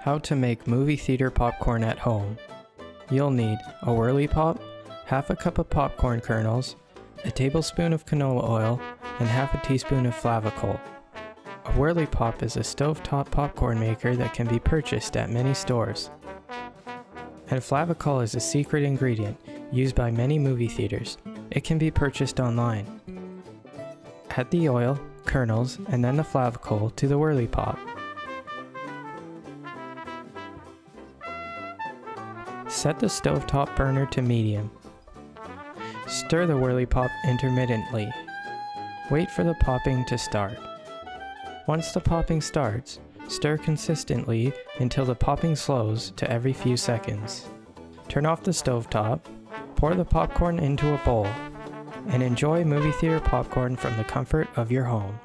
How to make movie theater popcorn at home. You'll need a whirly pop, half a cup of popcorn kernels, a tablespoon of canola oil, and half a teaspoon of Flavicol. A whirly pop is a stovetop popcorn maker that can be purchased at many stores. And Flavicol is a secret ingredient used by many movie theaters. It can be purchased online. Add the oil, kernels, and then the Flavicol to the whirly pop. Set the stovetop burner to medium. Stir the whirly pop intermittently. Wait for the popping to start. Once the popping starts, stir consistently until the popping slows to every few seconds. Turn off the stovetop, pour the popcorn into a bowl, and enjoy movie theater popcorn from the comfort of your home.